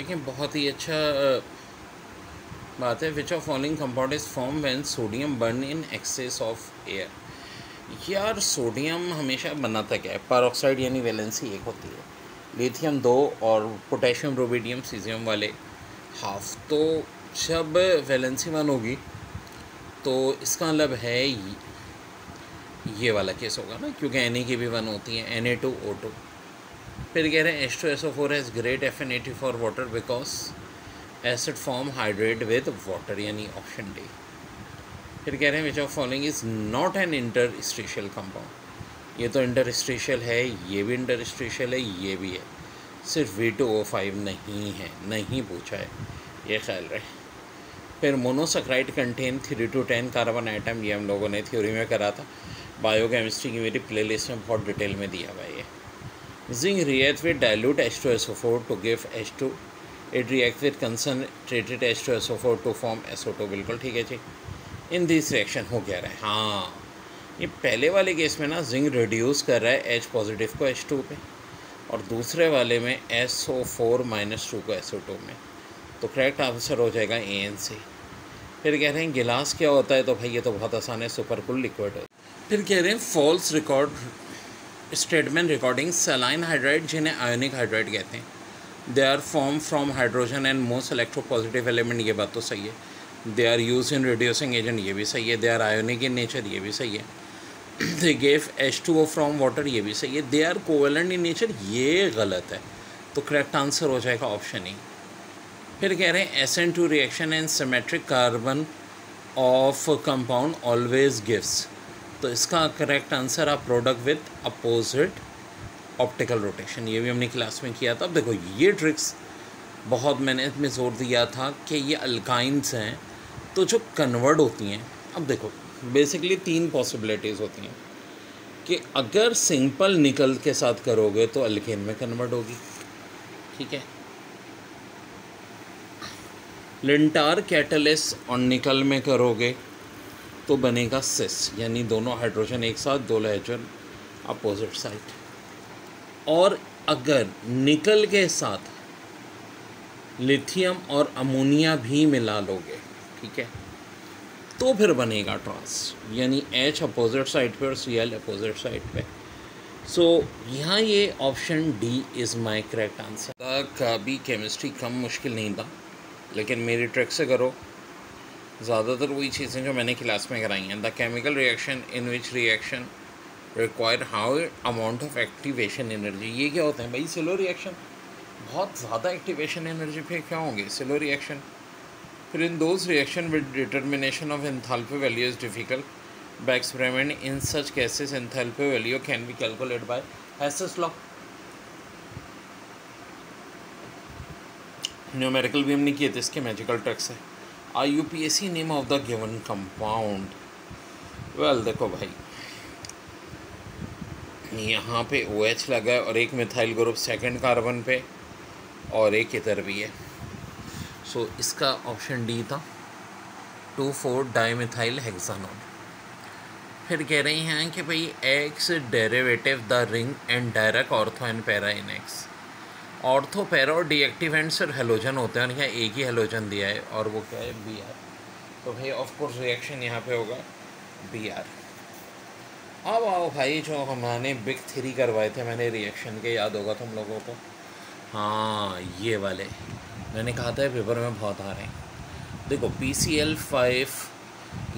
देखिए, बहुत ही अच्छा बात है। Which of following compound is form when sodium burn in excess of air यार सोडियम हमेशा बनाता क्या? है पारोक्साइड यानी वैलेंसी एक होती है। लिथियम दो और पोटेशियम रोबीडियम सीजियम वाले हाफ़ तो जब वैलेंसी वन होगी तो इसका मतलब है ये वाला केस होगा ना? क्योंकि एन की भी वन होती है N A two O two फिर कह रहे हैं S two S O four has great affinity for water because acid form hydrate with water यानी ऑप्शन डी फिर कह रहे हैं which of following is not an interstitial compound ये तो इंटर स्टेशियल है, ये भी इंटर स्टेशियल है, ये भी है. सिर्फ़ वी टू ओ फाइव नहीं है, नहीं पूछा है. ये ख्याल रहे. फिर monosaccharide contain three two ten carbon item ये हम लोगों ने थ्योरी में करा था. बायोकेमिस्ट्री की मेरी प्लेलिस्ट में बहुत डिटेल में दिया हुआ है to give H two it react with concentrated H two S two form S O two बिल्कुल ठीक है जी। इन दिस रिएक्शन हो गया रहा है। हाँ ये पहले वाले केस में ना जिंक रिड्यूस कर रहा है एच पॉजिटिव को एच टू पे, और दूसरे वाले में S O four minus two को एस ओ टू में। तो करेक्ट आंसर हो जाएगा ए एन सी फिर कह रहे हैं, गिलास क्या होता है? तो भाई, ये तो बहुत आसान है सुपर कुल लिक्विड फिर कह रहे हैं false record statement recording saline hydride जिन्हें आयोनिक हाइड्राइड कहते हैं। They are form from hydrogen and most electropositive element ये बात तो सही है। They are use in reducing agent ये भी सही है। They are ionic in nature ये भी सही है। They gave H two O from water ये भी सही है। They are covalent in nature ये गलत है। तो करेक्ट आंसर हो जाएगा ऑप्शन ई फिर कह रहे हैं S N two reaction and symmetric carbon of compound always gives तो इसका करेक्ट आंसर आप product with opposite optical rotation ये भी हमने क्लास में किया था। अब देखो, ये ट्रिक्स बहुत मैंने इसमें ज़ोर दिया था कि ये अल्काइंस हैं तो जो कन्वर्ट होती हैं, अब देखो बेसिकली तीन पॉसिबिलिटीज़ होती हैं कि अगर सिंपल निकल के साथ करोगे तो अल्केन में कन्वर्ट होगी, ठीक है? लिंटार कैटलिस और निकल में करोगे तो बनेगा सिस यानी दोनों हाइड्रोजन एक साथ दो हाइड्रोजन अपोजिट साइड और अगर निकल के साथ लिथियम और अमोनिया भी मिला लोगे ठीक है तो फिर बनेगा ट्रांस यानी एच अपोजिट साइड पे और सी एल अपोजिट साइड पे. सो so, यहाँ ये option D is my correct answer का भी केमिस्ट्री कम मुश्किल नहीं था लेकिन मेरी ट्रिक से करो. ज़्यादातर वही चीज़ें जो मैंने क्लास में कराई हैं। The chemical reaction in which reaction require how amount of activation energy ये क्या होता है भाई? सिलो रिएक्शन बहुत ज़्यादा एक्टिवेशन एनर्जी पे क्या होंगे? सिलो रिएक्शन फिर in those reaction with determination of enthalpy value is difficult by experiment in such cases enthalpy value can be calculate by Hess's law numerical भी हमने किए थे, इसके मैजिकल ट्रिक्स है। I U P A C name of the given compound well देखो भाई। यहाँ पे ओ OH लगा है और एक मिथाइल ग्रुप सेकंड कार्बन पे और एक इधर भी है। सो so, इसका ऑप्शन डी था। टू फोर डाईमिथाइल हेक्सानॉल फिर कह रही हैं कि भाई X derivative the ring and direct ortho and para in X ortho para और हेलोजन होते हैं और यहाँ एक ही हेलोजन दिया है और वो क्या है? बी आर तो भाई ऑफकोर्स रिएक्शन यहाँ पे होगा। बी आर अब आओ भाई, जो हमने बिग थ्री करवाए थे, मैंने रिएक्शन के याद होगा तुम लोगों को। हाँ ये वाले। मैंने कहा था पेपर में बहुत आ रहे हैं। देखो P C L five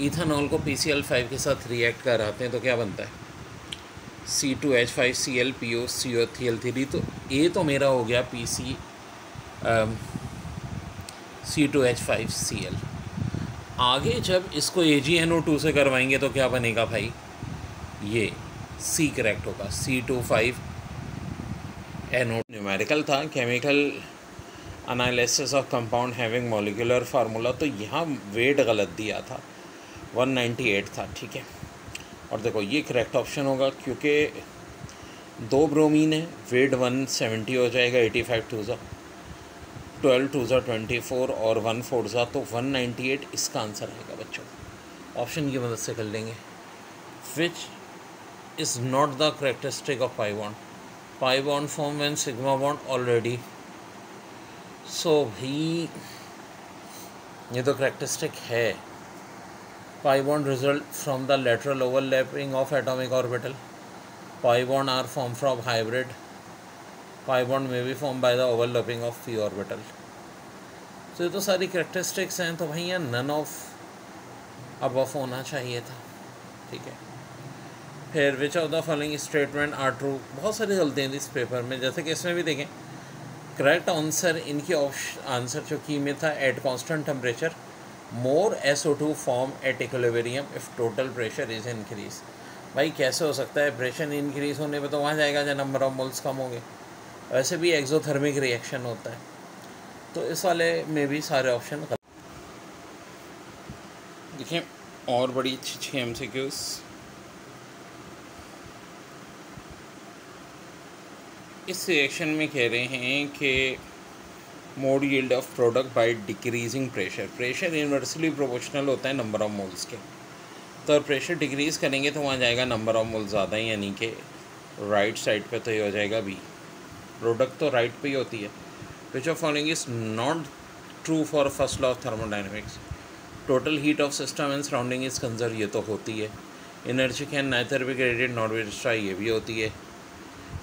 ethanol को पी सी एल फाइव के साथ रिएक्ट कराते हैं तो क्या बनता है? C two H five C L P O C O थी एल थ्री तो ए तो मेरा हो गया P C C two H five C L आगे जब इसको ए जी एन ओ टू से करवाएँगे तो क्या बनेगा भाई? ये सी करेक्ट होगा C two five N O numerical था chemical analysis of compound having molecular formula तो यहाँ वेट गलत दिया था 198 था, ठीक है। और देखो, ये करेक्ट ऑप्शन होगा क्योंकि दो ब्रोमीन है वेट 170 हो जाएगा 85 टू ज़ा ट्वेल्व टू ज़ा ट्वेंटी फोर और वन फोर ज़ा तो 198 इसका आंसर आएगा बच्चों। ऑप्शन की मदद से कर लेंगे। Which is not the characteristic of pi bond. Pi bond form when sigma bond already सो भी ये तो करेक्टरिस्टिक है। Pi bond result from the lateral overlapping of atomic orbital pi bond are formed from hybrid pi bond may be formed by the overlapping of p orbital तो ये तो सारी characteristics हैं तो भैया नन ऑफ़ अब of होना चाहिए था ठीक है फिर which of the following statement are true बहुत सारी गलतियाँ थी इस पेपर में जैसे कि इसमें भी देखें करेक्ट आंसर इनकी आंसर जो की में था at constant temperature more S O two form at equilibrium if total pressure is increase भाई, कैसे हो सकता है? प्रेशर इंक्रीज होने पे तो वहाँ जाएगा जब नंबर ऑफ़ मोल्स कम होंगे। वैसे भी एक्जोथर्मिक रिएक्शन होता है। तो इस वाले में भी सारे ऑप्शन देखिए, और बड़ी अच्छी अच्छी एम सी क्यूज़ इस रिएक्शन में कह रहे हैं कि more yield of product by decreasing pressure pressure inversely proportional होता है नंबर ऑफ़ मोल्स के। तो प्रेशर डिक्रीज़ करेंगे तो वहाँ जाएगा नंबर ऑफ़ मोल्स ज़्यादा यानी कि राइट साइड पे तो ये हो जाएगा बी प्रोडक्ट तो राइट पे ही होती है। Which of following is not true for first law of thermodynamics total heat of system and surrounding is conserve ये तो होती है। Energy can neither be graded not be destroy ये भी होती है।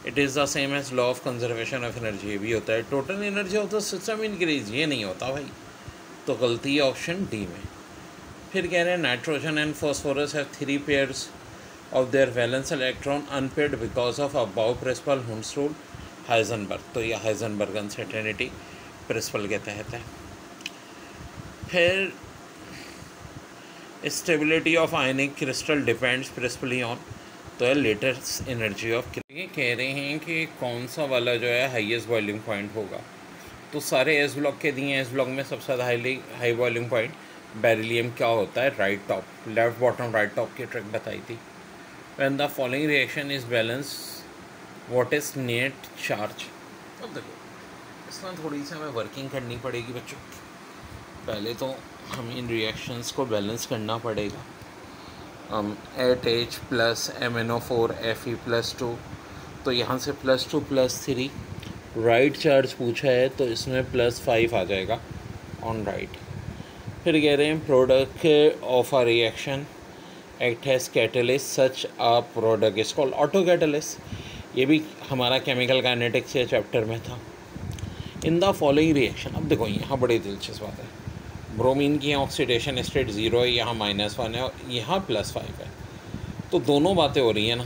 It is the same as law of conservation of energy ये भी होता है। Total energy of the system increase ये नहीं होता भाई। तो गलती है ऑप्शन डी में। फिर कह रहे हैं nitrogen and phosphorus have three pairs of their valence electron unpaired because of Aufbau principle Hund's rule Heisenberg तो ये हाइजनबर्ग अनसर्टेनिटी प्रिंसिपल के तहत है। फिर stability of ionic crystal depends principally on तो है लेटेस्ट एनर्जी ऑफ़ ये कह रहे हैं कि कौन सा वाला जो है हाईएस्ट बॉइलिंग पॉइंट होगा। तो सारे एस ब्लॉक के दिए हैं। एस ब्लॉक में सबसे ज़्यादा highly high boiling point beryllium क्या होता है? Right top left bottom right top की ट्रिक बताई थी। When the following reaction is balance what is net charge अब देखो, इसमें थोड़ी सी हमें वर्किंग करनी पड़ेगी बच्चों। पहले तो हमें इन रिएक्शंस को बैलेंस करना पड़ेगा। Eight H plus M N O four F E plus two तो यहाँ से plus two plus three right charge पूछा है तो इसमें प्लस फाइव आ जाएगा। ऑन राइट फिर कह रहे हैं product of a reaction act has catalyst such a product is called auto catalyst ये भी हमारा केमिकल काइनेटिक्स के चैप्टर में था। इन द फॉलोइंग रिएक्शन अब देखो, यहाँ बड़ी दिलचस्प बात है। ब्रोमीन की ऑक्सीडेशन स्टेट ज़ीरो है, यहाँ माइनस वन है और यहाँ प्लस फाइव है। तो दोनों बातें हो रही हैं ना।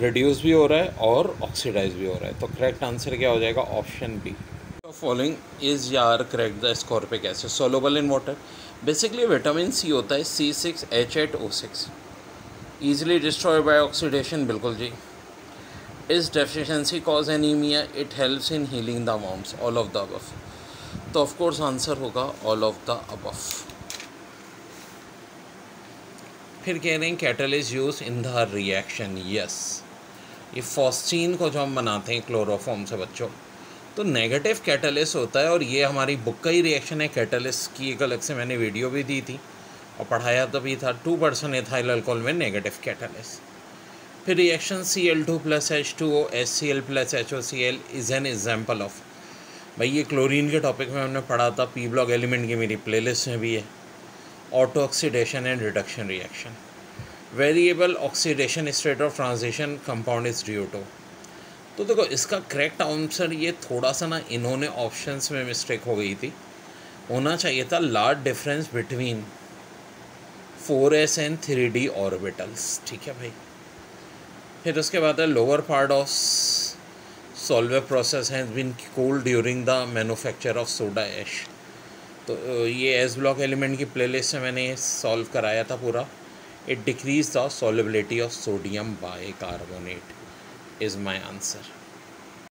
रिड्यूस भी हो रहा है और ऑक्सीडाइज भी हो रहा है। तो करेक्ट आंसर क्या हो जाएगा? ऑप्शन बी फॉलोइंग इज़ यार correct the ascorbic acid soluble in water basically vitamin C होता है C six H eight O six easily destroy by oxidation बिल्कुल जी। इस deficiency cause anaemia it helps in healing the wounds all of the above तो of course answer होगा all of the above फिर कह रहे हैं catalyst is use in the reaction yes ये फॉस्टीन को जो हम बनाते हैं क्लोरोफॉर्म से बच्चों तो नेगेटिव कैटलिस होता है और ये हमारी बुक का ही रिएक्शन है। कैटलिस की एक अलग से मैंने वीडियो भी दी थी और पढ़ाया तो भी था। टू परसेंट एथाइल अल्कोहल में नेगेटिव कैटलिस फिर reaction C L two plus H two O S C L plus H O C L is an example of भाई, ये क्लोरीन के टॉपिक में हमने पढ़ा था पी ब्लॉक एलिमेंट की मेरी प्लेलिस्ट में भी है। Auto oxidation and reduction reaction variable oxidation state of transition compound is due to तो देखो, इसका करेक्ट आंसर ये थोड़ा सा ना इन्होंने ऑप्शंस में मिस्टेक हो गई थी। होना चाहिए था large difference between four S and three D orbitals ठीक है भाई? फिर उसके बाद है lower part of solver process has been cooled during the manufacture of soda ash. तो ये एस ब्लॉक एलिमेंट की प्लेलिस्ट से मैंने सॉल्व कराया था पूरा। It decrease the solubility of sodium bicarbonate is my answer